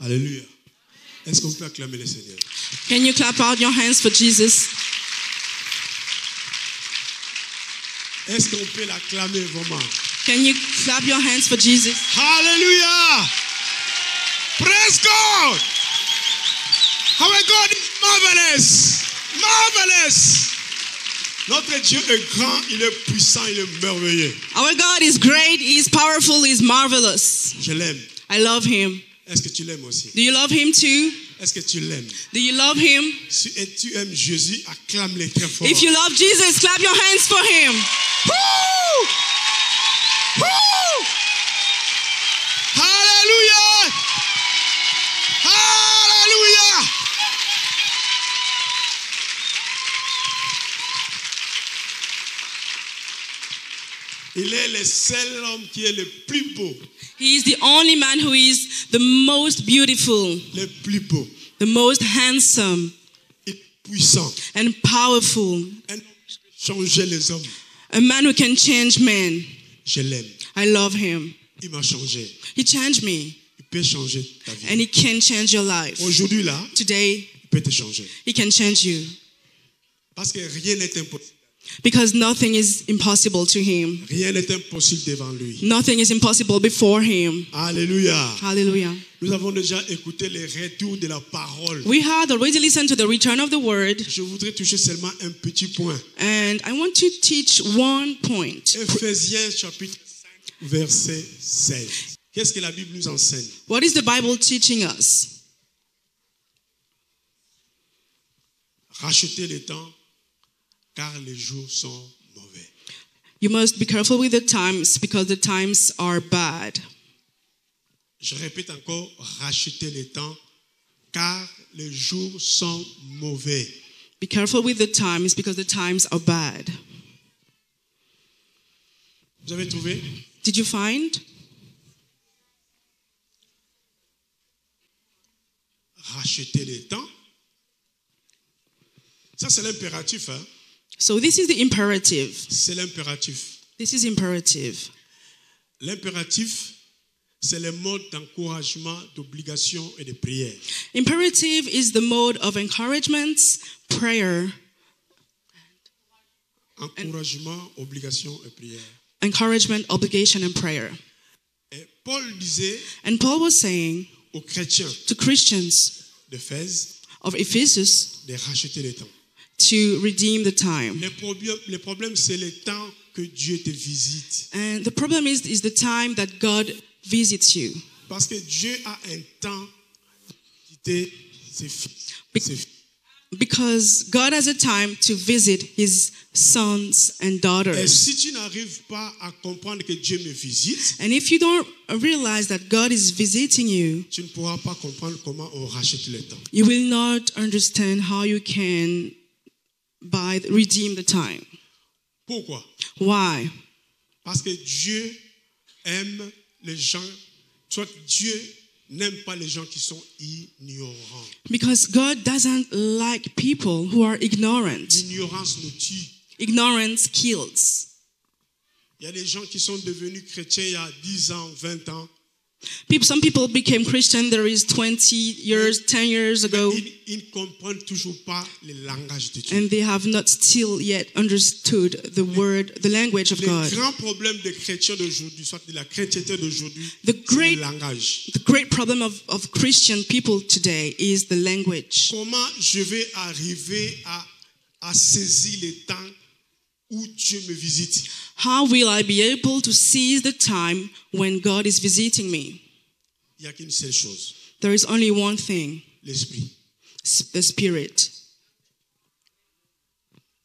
Alléluia. Est-ce qu'on peut acclamer le Seigneur Can you clap out your hands for Jesus? Est-ce qu'on peut l'acclamer vraiment Can you clap your hands for Jesus? Alléluia Praise God Our God is marvelous Marvelous Notre Dieu est grand, il est puissant, il est merveilleux. Our God is great, He is powerful, He is marvelous. Je l'aime. I love Him. Est-ce que tu l'aimes aussi Do you love Him too? Est-ce que tu l'aimes Do you love Him? Si tu aimes Jésus, acclame-le très fort. If you love Jesus, clap your hands for Him. Woo! Woo! Il est le seul homme qui est le plus beau, He is the only man who is the most beautiful, le plus beau the most handsome, et puissant. and powerful. Un homme qui peut changer les hommes. A man who can change men. Je l'aime. I love him. Il m'a changé. He changed me, Il peut changer ta vie. and he can change your life. Aujourd'hui, là, Today, il peut te changer. he can change you Parce que rien n'est impossible. Because nothing is impossible to him. Rien n'est impossible devant lui. Nothing is impossible before him. Alléluia. Hallelujah. Nous avons déjà écouté les retours de la parole. We had already listened to the return of the word, Je voudrais toucher seulement un petit point. and I want to teach one point. Ephésiens chapitre 5, verset 16. Qu'est-ce que la Bible nous enseigne? What is the Bible teaching us? Rachetez le temps, car les jours sont mauvais. You must be careful with the times because the times are bad. Je répète encore, rachetez le temps, car les jours sont mauvais. Be careful with the times because the times are bad. Vous avez trouvé? Did you find? Rachetez le temps. Ça, c'est l'impératif. Hein? So this is the imperative. C'est l'impératif. This is imperative. L'impératif, c'est le mode d'encouragement, d'obligation et de prière. Imperative is the mode of encouragement, prayer, Encouragement, obligation et prière. encouragement, obligation, and prayer. Et Paul disait And Paul was saying aux chrétiens to Christians of Ephesus de racheter le temps. To redeem the time. Le problème, le problème c'est le temps que Dieu te visite. And the problem is, is the time that God visits you. Parce que Dieu a un temps. Be- Because God has a time to visit his sons and Et daughters. si tu n'arrives pas à comprendre que Dieu me visite, And if you don't realize that God is visiting you, tu ne pourras pas comprendre comment on rachète le temps. you will not understand how you can buy redeem the time. Pourquoi? Why? Parce que Dieu aime les gens, soit Dieu n'aime pas les gens qui sont ignorants. Because God doesn't like people who are ignorant. L'ignorance nous tue. Ignorance kills. Il y a des gens qui sont devenus chrétiens il y a 10 ans, 20 ans. People, some people became Christian there is 20 years, 10 years ago, Ils, ils ne comprennent toujours pas le langage de Dieu. and they have not still yet understood the word, the language of Le God. grand problème des chrétiens d'aujourd'hui, soit de la chrétienté d'aujourd'hui, The great- le langage. The great problem of, of Christian people today is the language. Comment je vais arriver à, à saisir le temps où Dieu me visite How will I be able to seize the time when God is visiting me? Il n'y a qu'une seule chose, There is only one thing l'esprit. the Spirit.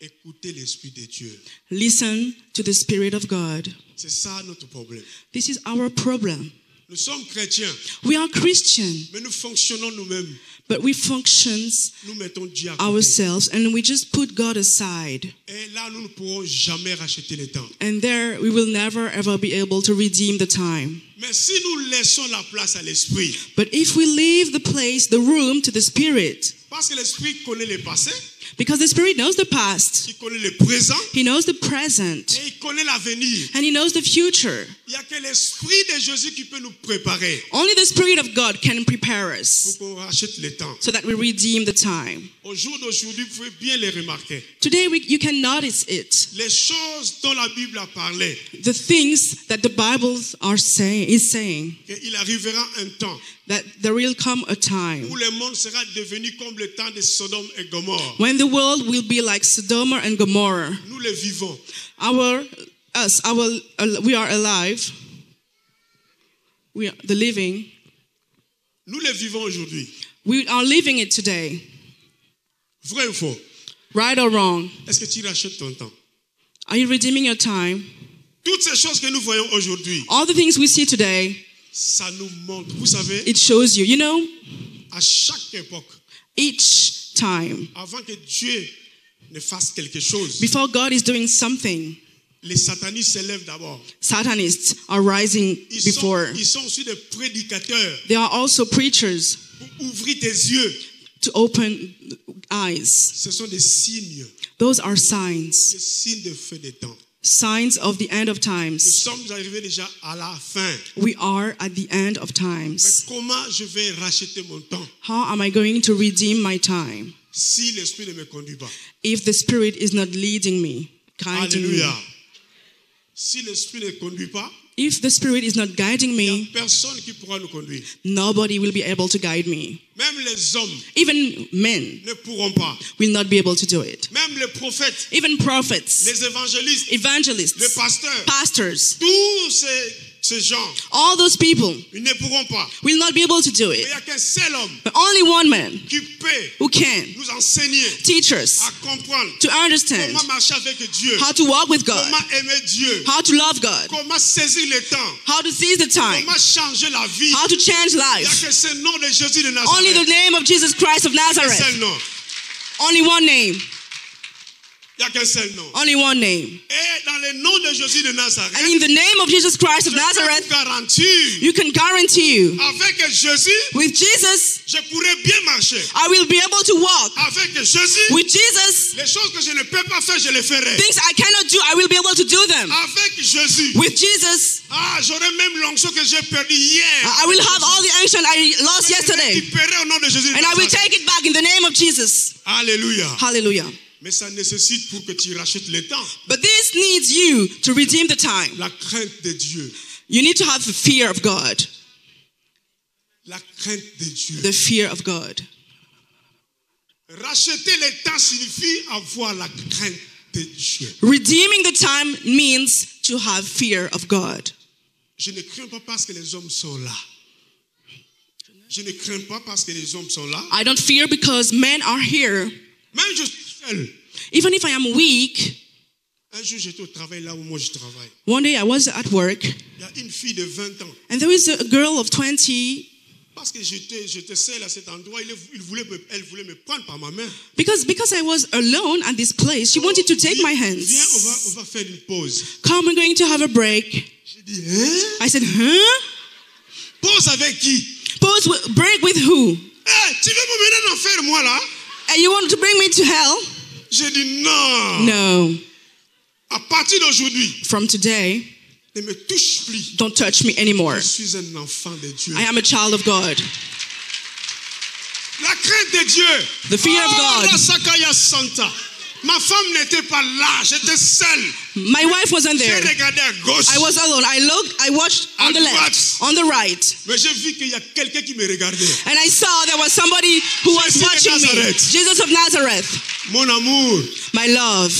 Écoutez l'esprit de Dieu. Listen to the Spirit of God. C'est ça notre problème. This is our problem. Nous sommes chrétiens, We are Christian, mais nous fonctionnons nous-mêmes. but we functions Nous mettons Dieu à ourselves and we just put God aside. Et là, nous ne pourrons jamais racheter le temps. And there we will never ever be able to redeem the time. Mais si nous laissons la place à l'esprit, But if we leave the place, the room to the Spirit, parce que l'esprit connaît le passé, Because the Spirit knows the past, il connaît le présent He knows the present, et il connaît l'avenir. and He knows the future. Il n'y que l'Esprit de Jésus qui peut nous préparer Only the Spirit of God can prepare us qu'on rachète le temps. so that we redeem the time. Au jour d'aujourd'hui, vous pouvez bien les remarquer. Today, we, you can notice it. Les choses dont la Bible a parlé, The things that the Bible are saying is saying qu'il arrivera un temps that there will come a time où le monde sera devenu comme le temps de Sodome et Gomorre. when the world will be like Sodom and Gomorrah. Nous le vivons. Our us, our we are alive. We are the living. Nous le vivons aujourd'hui. We are living it today. Vrai ou faux? Right or wrong? Est-ce que tu rachètes ton temps? Are you redeeming your time? Toutes ces choses que nous voyons aujourd'hui, All the things we see today, ça nous montre. Vous savez, it shows you. You know, à chaque époque, each time avant que Dieu ne fasse quelque chose, before God is doing something, les satanistes s'élèvent d'abord. Satanists are rising Ils sont, before. ils sont aussi des prédicateurs They are also preachers pour ouvrir tes yeux. To open eyes. Ce sont des signes, Those are signs, des signes de fin des temps. signs of the end of Nous times. sommes arrivés déjà à la fin. We are at the end of times. comment je vais racheter mon temps How am I going to redeem my time si l'esprit ne me conduit pas if the Spirit is not leading me, guiding me? Alléluia. Si l'esprit ne conduit pas, If the Spirit is not guiding me, qui nous nobody will be able to guide me. Même les Even men ne pas. will not be able to do it. Même les prophètes, Even prophets, les evangelists, pasteurs, pastors, tous ces, ces gens, all those people ils ne pourront pas. will not be able to do it. il n'y seul homme But only one man qui peut who can nous enseigner teach us à comprendre to understand comment marcher avec Dieu, how to walk with God, comment aimer Dieu, how to love God, comment saisir le temps, how to seize the time, comment changer la vie. how to change life. que ce nom de Jésus de Only the name of Jesus Christ of Nazareth. seul nom. Only one name. Il n'y a qu'un seul nom. Only one name. Et dans le nom de Jésus de Nazareth, And in the name of Jesus Christ of Nazareth, you can guarantee you, with Jesus, je pourrais bien marcher. I will be able to walk. With Jesus, les choses que je ne peux pas faire, je les ferai. things I cannot do, I will be able to do them. With Jesus, ah, j'aurai même l'onction que j'ai perdue hier. I will have all the action I lost yesterday. récupérerai au nom de Jésus. de And I will take it back in the name of Jesus. Hallelujah. Hallelujah. Mais ça nécessite pour que tu rachètes le temps, But this needs you to redeem the time. la crainte de Dieu. You need to have the fear of God. La crainte de Dieu. The fear of God. Racheter le temps signifie avoir la crainte de Dieu. Redeeming the time means to have fear of God. Je ne crains pas parce que les hommes sont là. Je ne crains pas parce que les hommes sont là. I don't fear because men are here. Même je seul. Even if I am weak, Un jour, j'étais au travail là où moi je travaille. one day I was at work Il y a une fille de 20 ans. and there was a girl of 20 Parce que j'étais, j'étais seul à cet endroit, il, il voulait me- elle voulait me prendre par ma main. because because I was alone at this place. She wanted to take my Viens, viens, on va, hands. on va faire une pause. Come, we're going to have a break. J'ai dit, hein? I said, huh? Pause avec qui? Pause break with who? Eh, tu veux me mener en enfer, moi là? And you want to bring me to hell? J'ai dit non. No. À partir d'aujourd'hui, From today, ne me touche plus. don't touch me anymore. Je suis un enfant de Dieu. I am a child of God. La crainte de Dieu. The fear of Oh, God. la Sakaya Santa. Ma femme n'était pas là, j'étais seul. My wife wasn't there. regardé à gauche. I was alone. I looked, I watched on the left, on the right, Mais j'ai vu qu'il y a quelqu'un qui me regardait. and I saw there was somebody who was watching me. Jesus of Nazareth, Mon amour, my love,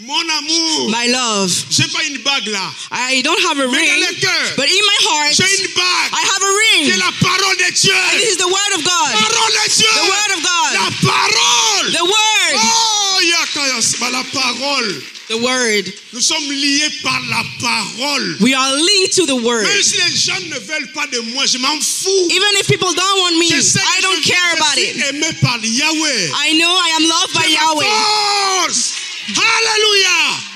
mon amour. my love. J'ai pas une bague là. I don't have a ring, but in my heart, j'ai une bague. I have a C'est ring. la parole de Dieu. This is the word of God. Parole de Dieu. The word of God. La parole. The word. Oh, Bah, la parole. The word. Nous sommes liés par la parole. We are linked to the word. Même si les gens ne veulent pas de moi, je m'en fous. Even if people don't want me, I don't je, care about it. aimé par Yahweh. I know I am loved by Yahweh. force. Alléluia.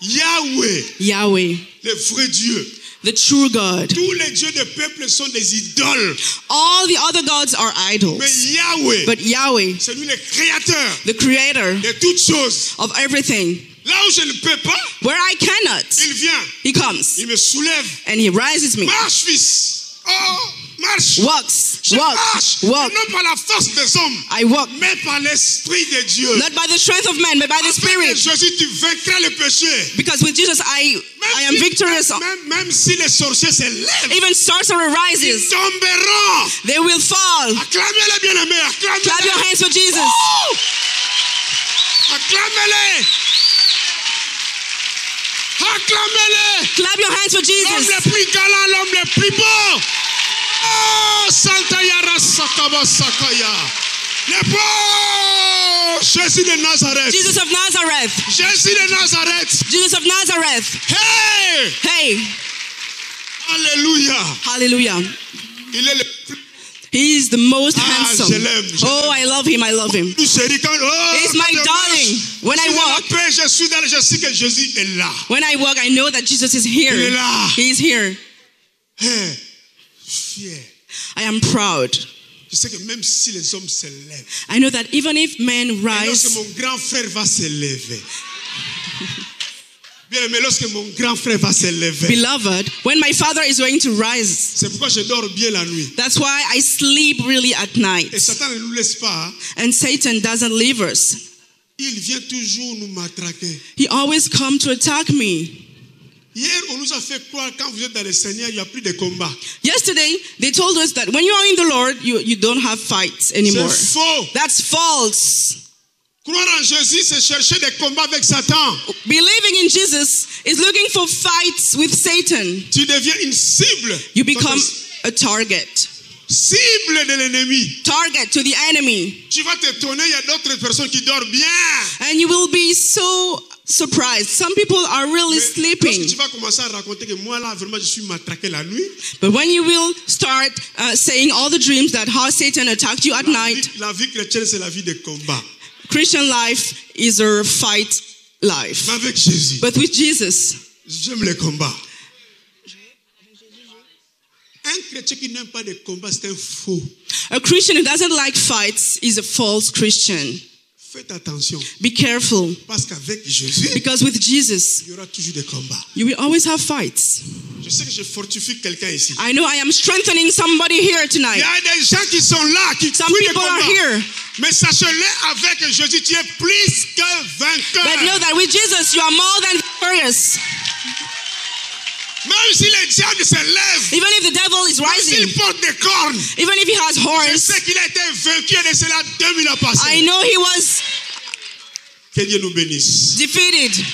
Yahweh, Yahweh, le vrai Dieu. The true God. Tous les dieux des peuples sont des idoles. All the other gods are idols. Yahweh, But Yahweh, c'est lui le créateur the creator de toutes choses. of everything, Là où je ne peux pas, where I cannot, il vient, he comes il me soulève. and he rises me. Marche, fils. Oh, marche. Walks, Je walk, marche. walk. Non par la force des hommes, I walk, mais par l'Esprit de Dieu. not by the strength of man, but by the que Spirit. Jésus, tu vaincras le péché. Because with Jesus, I, I am si- victorious. Même, même si les sorciers se lèvent, Even sorcerer ils rises, tomberont. they will fall. Acclamez-les, bien-aimés. Clap your hands for Jesus. Oh! Acclamez-les. Clap your hands for L'homme Jesus. le plus galant, l'homme le plus beau. Oh, Santa Yara Sakaba Sakaya. Le Jésus de Nazareth. Jesus of Nazareth. Jésus de Nazareth. Jesus of Nazareth. Hey! Hey, Alléluia. hallelujah. Il est le plus He is the most Ah, handsome. je l'aime, je Oh, I love him. I love him. plus chéri quand oh, He's my darling. When I je suis dans la walk- paix, je suis dans le- je sais que Jésus est là. When I walk, I know that Jesus is here. He is here. Hey, fier. I am proud. Je sais que même si les hommes se lèvent, I know that even if men et lorsque rise, mon grand frère va se lever, bien lorsque mon grand frère va se lever, beloved, when my father is going to rise, c'est pourquoi je dors bien la nuit. that's why I sleep really at night. Et Satan ne nous laisse pas. And Satan doesn't leave us. Il vient toujours nous matraquer. He always come to attack me. Hier, on nous a fait croire quand vous êtes dans le Seigneur, il n'y a plus de combat. Yesterday, they told us that when you are in the Lord, you, you don't have fights anymore. C'est faux. That's false. Croire en Jésus, c'est chercher des combats avec Satan. Believing in Jesus is looking for fights with Satan. Tu deviens une cible. You become a target. cible de l'ennemi. Target to the enemy. Tu vas t'étonner, il y a d'autres personnes qui dorment bien. And you will be so surprised. Some people are really sleeping. Tu vas à que moi là, vraiment, je suis la nuit. But when you will start uh, saying all the dreams that how Satan attacked you at night, vie, la vie chrétienne, la vie de combat. Christian life is a fight life. Mais avec Jésus, But with Jesus, j'aime les combats. Un chrétien qui n'aime pas de combat, c'est un faux. a Christian who doesn't like fights is a false Christian. Faites attention. Be careful Parce qu'avec Jésus, because with Jesus, il y aura toujours des combats. you will always have fights. Je sais que je fortifie quelqu'un ici. I know I am strengthening somebody here Il tonight. y a des gens qui sont là, qui Some fuient les people are combats. here. Mais sachez-le, avec Jésus, tu es plus que vainqueur. But know that with Jesus, you are more than victorious. Même si le diable se lève, Even if the devil is rising, s'il porte des cornes, even if he has je horns, sais qu'il a été vaincu de cela 2000 ans I know he was Que Dieu nous bénisse. defeated.